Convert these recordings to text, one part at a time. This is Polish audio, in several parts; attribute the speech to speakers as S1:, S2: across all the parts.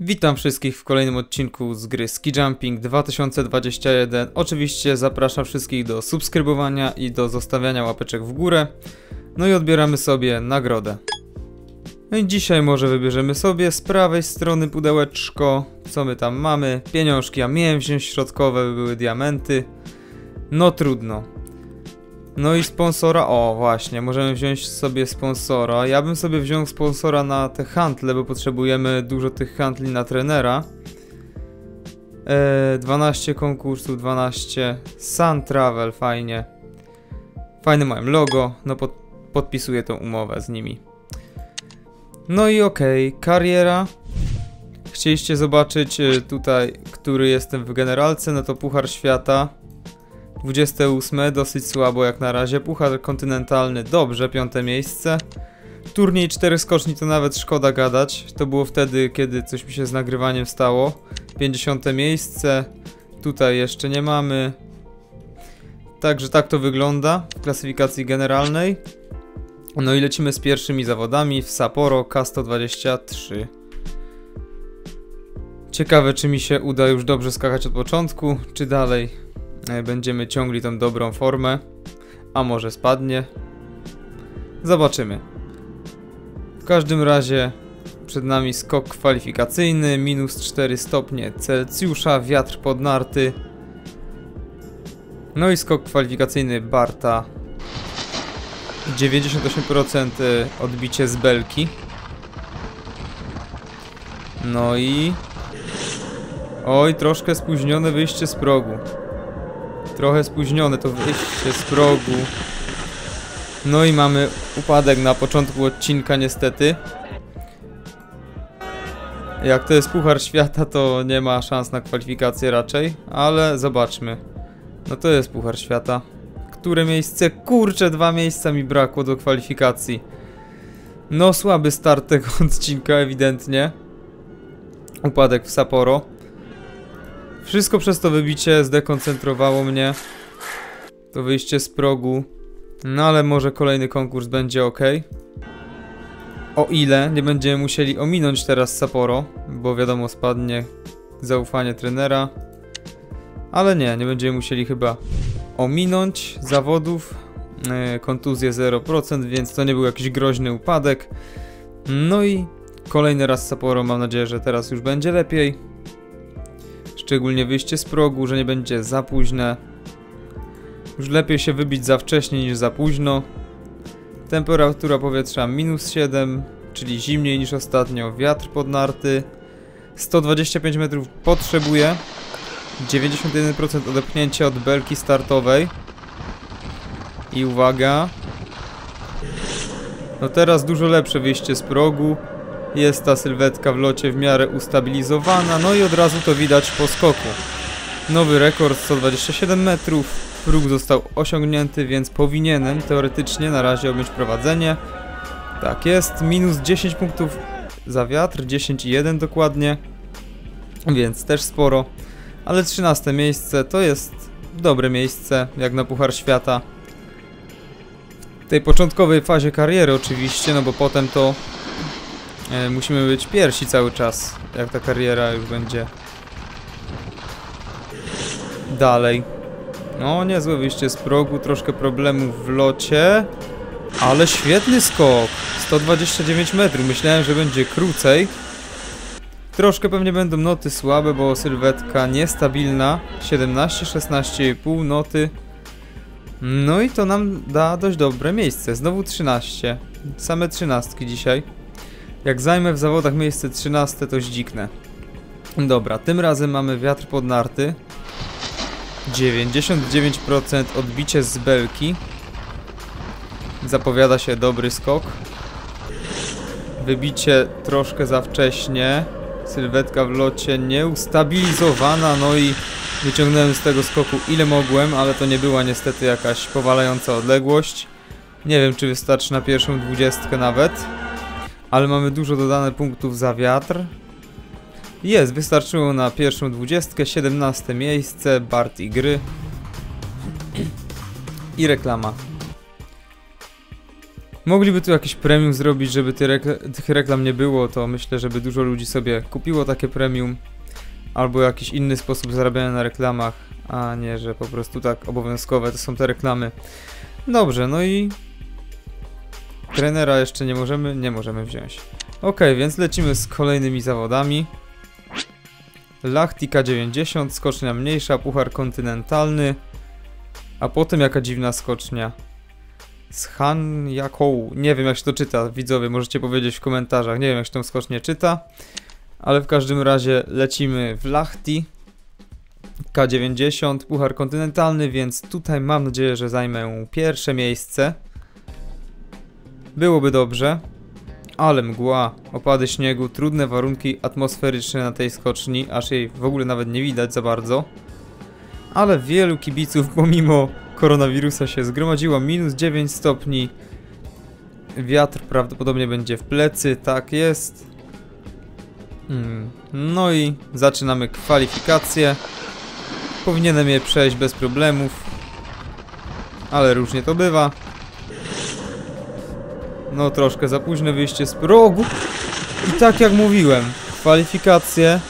S1: Witam wszystkich w kolejnym odcinku z gry Ski Jumping 2021. Oczywiście zapraszam wszystkich do subskrybowania i do zostawiania łapeczek w górę. No i odbieramy sobie nagrodę. No i dzisiaj może wybierzemy sobie z prawej strony pudełeczko. Co my tam mamy? Pieniążki, a miałem wziąć środkowe, by były diamenty. No trudno. No i sponsora, o właśnie, możemy wziąć sobie sponsora. Ja bym sobie wziął sponsora na te handle, bo potrzebujemy dużo tych handli na trenera. Eee, 12 konkursów, 12 Sun Travel, fajnie. Fajne mają logo, no pod, podpisuję tą umowę z nimi. No i okej, okay. kariera. Chcieliście zobaczyć e, tutaj, który jestem w generalce, no to Puchar Świata. 28, dosyć słabo jak na razie. Puchar kontynentalny, dobrze, piąte miejsce. Turniej 4 skoczni to nawet szkoda gadać. To było wtedy, kiedy coś mi się z nagrywaniem stało. 50 miejsce. Tutaj jeszcze nie mamy. Także tak to wygląda w klasyfikacji generalnej. No i lecimy z pierwszymi zawodami w Sapporo K123. Ciekawe, czy mi się uda już dobrze skakać od początku, czy dalej będziemy ciągli tą dobrą formę, a może spadnie. Zobaczymy. W każdym razie przed nami skok kwalifikacyjny, minus 4 stopnie Celsjusza, wiatr pod narty. No i skok kwalifikacyjny Barta. 98% odbicie z belki. No i... Oj, troszkę spóźnione wyjście z progu. Trochę spóźnione to wyjście z progu. No i mamy upadek na początku odcinka niestety. Jak to jest Puchar Świata, to nie ma szans na kwalifikację raczej, ale zobaczmy. No to jest Puchar Świata. Które miejsce? Kurczę, dwa miejsca mi brakło do kwalifikacji. No słaby start tego odcinka ewidentnie. Upadek w Sapporo. Wszystko przez to wybicie zdekoncentrowało mnie. To wyjście z progu. No ale może kolejny konkurs będzie ok. O ile nie będziemy musieli ominąć teraz Sapporo, bo wiadomo spadnie zaufanie trenera. Ale nie, nie będziemy musieli chyba ominąć zawodów. Yy, kontuzje 0%, więc to nie był jakiś groźny upadek. No i kolejny raz Sapporo, mam nadzieję, że teraz już będzie lepiej. Szczególnie wyjście z progu, że nie będzie za późne. Już lepiej się wybić za wcześnie niż za późno. Temperatura powietrza minus 7, czyli zimniej niż ostatnio. Wiatr pod narty. 125 metrów potrzebuje. 91% odepchnięcia od belki startowej. I uwaga. No teraz dużo lepsze wyjście z progu. Jest ta sylwetka w locie w miarę ustabilizowana, no i od razu to widać po skoku. Nowy rekord 127 metrów, próg został osiągnięty, więc powinienem teoretycznie na razie objąć prowadzenie. Tak jest, minus 10 punktów za wiatr, 10,1 dokładnie, więc też sporo. Ale 13 miejsce to jest dobre miejsce, jak na Puchar Świata. W tej początkowej fazie kariery oczywiście, no bo potem to musimy być pierwsi cały czas, jak ta kariera już będzie dalej. No, niezłe wyjście z progu, troszkę problemów w locie, ale świetny skok. 129 metrów, myślałem, że będzie krócej. Troszkę pewnie będą noty słabe, bo sylwetka niestabilna. 17, 16,5 noty. No i to nam da dość dobre miejsce. Znowu 13. Same trzynastki dzisiaj. Jak zajmę w zawodach miejsce 13, to zdziknę. Dobra, tym razem mamy wiatr pod narty. 99% odbicie z belki. Zapowiada się dobry skok. Wybicie troszkę za wcześnie. Sylwetka w locie nieustabilizowana, no i wyciągnąłem z tego skoku ile mogłem, ale to nie była niestety jakaś powalająca odległość. Nie wiem, czy wystarczy na pierwszą dwudziestkę nawet. Ale mamy dużo dodane punktów za wiatr. Jest, wystarczyło na pierwszą dwudziestkę, 17 miejsce, Bart i gry. I reklama. Mogliby tu jakieś premium zrobić, żeby tych, rekl tych reklam nie było, to myślę, żeby dużo ludzi sobie kupiło takie premium. Albo jakiś inny sposób zarabiania na reklamach, a nie, że po prostu tak obowiązkowe to są te reklamy. Dobrze, no i... Trenera jeszcze nie możemy, nie możemy wziąć. Ok, więc lecimy z kolejnymi zawodami. Lachtika 90, skocznia mniejsza, puchar kontynentalny. A potem jaka dziwna skocznia. Schan Jakou. Nie wiem jak się to czyta, widzowie, możecie powiedzieć w komentarzach. Nie wiem jak się tą skocznię czyta. Ale w każdym razie lecimy w Lachti. K90, puchar kontynentalny, więc tutaj mam nadzieję, że zajmę pierwsze miejsce. Byłoby dobrze. Ale mgła, opady śniegu, trudne warunki atmosferyczne na tej skoczni, aż jej w ogóle nawet nie widać za bardzo. Ale wielu kibiców pomimo koronawirusa się zgromadziło, minus 9 stopni. Wiatr prawdopodobnie będzie w plecy, tak jest. Hmm. No i zaczynamy kwalifikacje. Powinienem je przejść bez problemów. Ale różnie to bywa. No troszkę za późne wyjście z progu. I tak jak mówiłem, kwalifikacje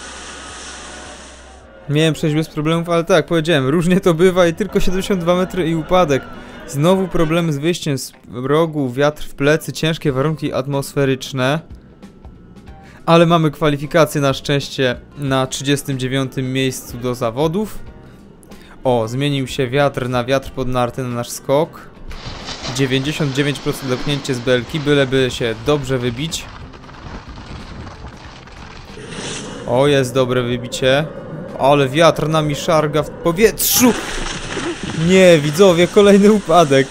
S1: miałem przejść bez problemów, ale tak powiedziałem, różnie to bywa i tylko 72 metry i upadek. Znowu problemy z wyjściem z progu, wiatr w plecy, ciężkie warunki atmosferyczne. Ale mamy kwalifikacje na szczęście na 39 miejscu do zawodów. O, zmienił się wiatr na wiatr pod narty na nasz skok. 99% dopchnięcie z belki, byleby się dobrze wybić. O, jest dobre wybicie. Ale wiatr nami szarga w powietrzu. Nie, widzowie, kolejny upadek.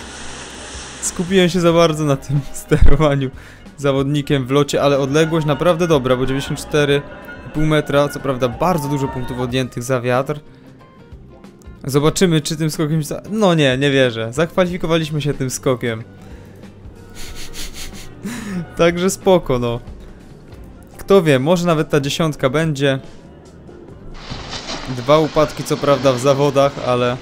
S1: Skupiłem się za bardzo na tym sterowaniu zawodnikiem w locie, ale odległość naprawdę dobra, bo 94,5 metra, co prawda bardzo dużo punktów odjętych za wiatr. Zobaczymy, czy tym skokiem... Za... No nie, nie wierzę. Zakwalifikowaliśmy się tym skokiem. Także spoko, no. Kto wie, może nawet ta dziesiątka będzie. Dwa upadki, co prawda, w zawodach, ale...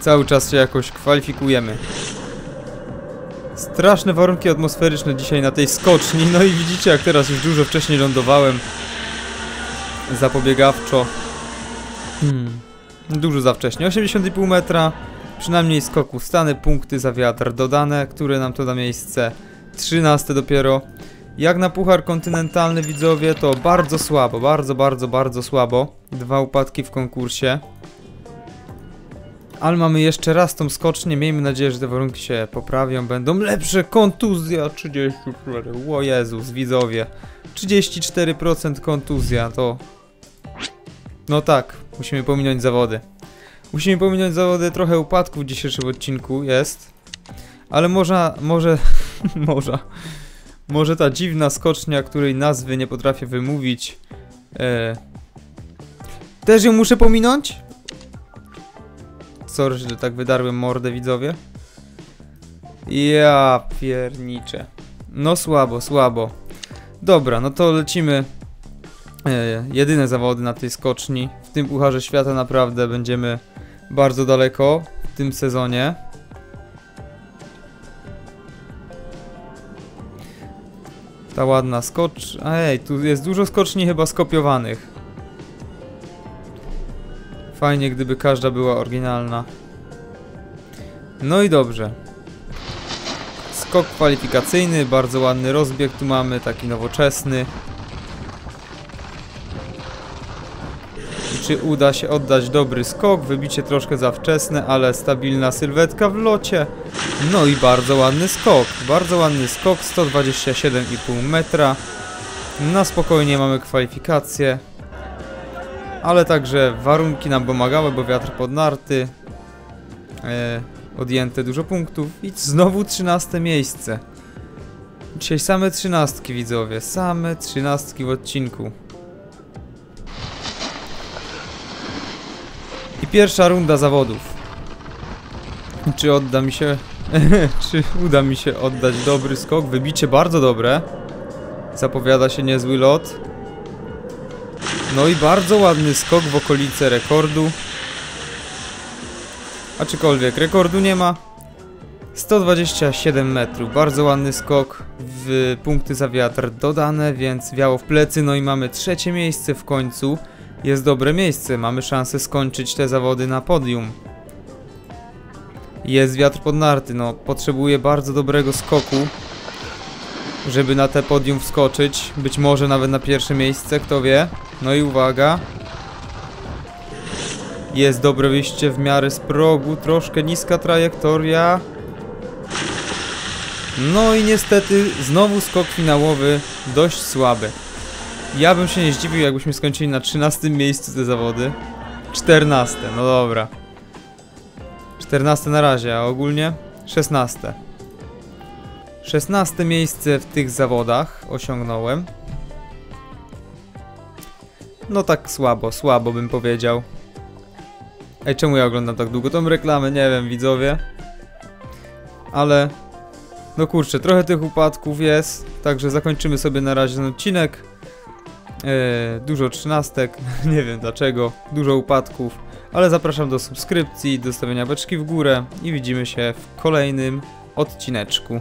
S1: Cały czas się jakoś kwalifikujemy. Straszne warunki atmosferyczne dzisiaj na tej skoczni. No i widzicie, jak teraz już dużo wcześniej lądowałem. Zapobiegawczo. Hmm. Dużo za wcześnie. 80,5 metra. Przynajmniej skoku stany, punkty za wiatr dodane, które nam to da miejsce. 13 dopiero. Jak na puchar kontynentalny widzowie to bardzo słabo, bardzo, bardzo, bardzo słabo. Dwa upadki w konkursie. Ale mamy jeszcze raz tą skocznię, miejmy nadzieję, że te warunki się poprawią, będą lepsze. Kontuzja 34, o Jezus, widzowie. 34% kontuzja, to... No tak, musimy pominąć zawody. Musimy pominąć zawody, trochę upadków w dzisiejszym odcinku jest. Ale może, może, może, może ta dziwna skocznia, której nazwy nie potrafię wymówić. E, też ją muszę pominąć? Sorry, że tak wydarłem mordę widzowie. Ja pierniczę. No słabo, słabo. Dobra, no to lecimy. E, jedyne zawody na tej skoczni. W tym Pucharze Świata naprawdę będziemy bardzo daleko w tym sezonie. Ta ładna skocz... Ej, tu jest dużo skoczni chyba skopiowanych. Fajnie, gdyby każda była oryginalna. No i dobrze. Skok kwalifikacyjny, bardzo ładny rozbieg tu mamy, taki nowoczesny. Czy uda się oddać dobry skok? Wybicie troszkę za wczesne, ale stabilna sylwetka w locie. No i bardzo ładny skok. Bardzo ładny skok, 127,5 metra. Na spokojnie mamy kwalifikację. Ale także warunki nam pomagały, bo wiatr pod narty. E, odjęte dużo punktów. I znowu 13 miejsce. Dzisiaj same trzynastki widzowie. Same trzynastki w odcinku. Pierwsza runda zawodów. Czy odda mi się... Czy uda mi się oddać dobry skok? Wybicie bardzo dobre. Zapowiada się niezły lot. No i bardzo ładny skok w okolice rekordu. Aczkolwiek rekordu nie ma. 127 metrów, bardzo ładny skok w punkty za wiatr dodane, więc wiało w plecy, no i mamy trzecie miejsce w końcu. Jest dobre miejsce, mamy szansę skończyć te zawody na podium. Jest wiatr pod narty, no potrzebuję bardzo dobrego skoku, żeby na te podium wskoczyć, być może nawet na pierwsze miejsce, kto wie. No i uwaga. Jest dobre wyjście w miarę z progu, troszkę niska trajektoria. No i niestety znowu skok finałowy dość słaby. Ja bym się nie zdziwił, jakbyśmy skończyli na 13 miejscu te zawody. 14, no dobra. 14 na razie, a ogólnie 16. 16 miejsce w tych zawodach osiągnąłem. No tak słabo, słabo bym powiedział. Ej, czemu ja oglądam tak długo tą reklamę? Nie wiem, widzowie. Ale... No kurczę, trochę tych upadków jest, także zakończymy sobie na razie ten odcinek. Eee, dużo trzynastek, nie wiem dlaczego, dużo upadków, ale zapraszam do subskrypcji, do stawienia beczki w górę i widzimy się w kolejnym odcineczku.